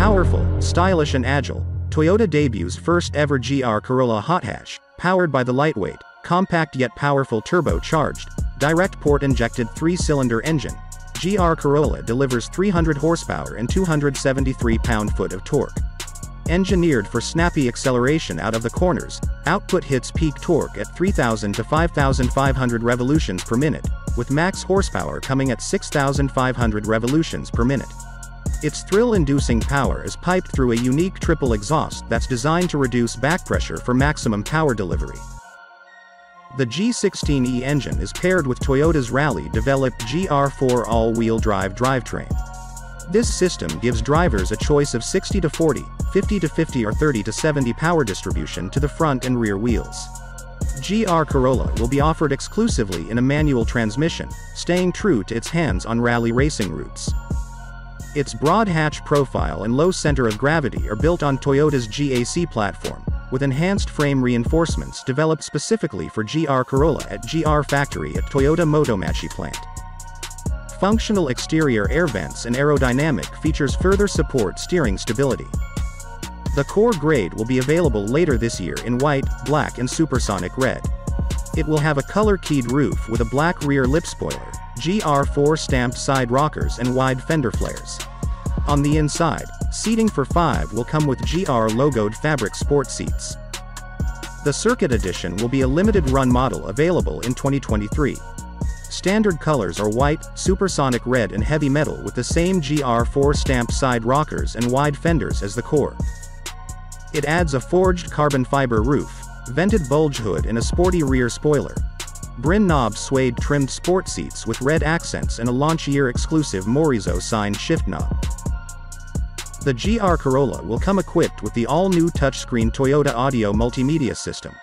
Powerful, stylish and agile, Toyota debuts first ever GR Corolla Hot Hatch, powered by the lightweight, compact yet powerful turbocharged, direct port injected 3-cylinder engine. GR Corolla delivers 300 horsepower and 273 pound-foot of torque. Engineered for snappy acceleration out of the corners, output hits peak torque at 3,000 to 5,500 revolutions per minute, with max horsepower coming at 6,500 revolutions per minute. Its thrill-inducing power is piped through a unique triple exhaust that's designed to reduce back pressure for maximum power delivery. The G16E engine is paired with Toyota's Rally-developed GR4 all-wheel drive drivetrain. This system gives drivers a choice of 60 to 40, 50 to 50 or 30 to 70 power distribution to the front and rear wheels. GR Corolla will be offered exclusively in a manual transmission, staying true to its hands-on rally racing roots. Its broad hatch profile and low center of gravity are built on Toyota's GAC platform, with enhanced frame reinforcements developed specifically for GR Corolla at GR Factory at Toyota Motomachi plant. Functional exterior air vents and aerodynamic features further support steering stability. The core grade will be available later this year in white, black and supersonic red. It will have a color-keyed roof with a black rear lip spoiler, GR4 stamped side rockers and wide fender flares. On the inside, seating for 5 will come with GR logoed fabric sport seats. The Circuit Edition will be a limited run model available in 2023. Standard colors are white, supersonic red and heavy metal with the same GR4 stamped side rockers and wide fenders as the core. It adds a forged carbon fiber roof, vented bulge hood and a sporty rear spoiler. Brin Naub suede trimmed sport seats with red accents and a launch year exclusive Morizo signed shift knob. The GR Corolla will come equipped with the all-new touchscreen Toyota Audio multimedia system,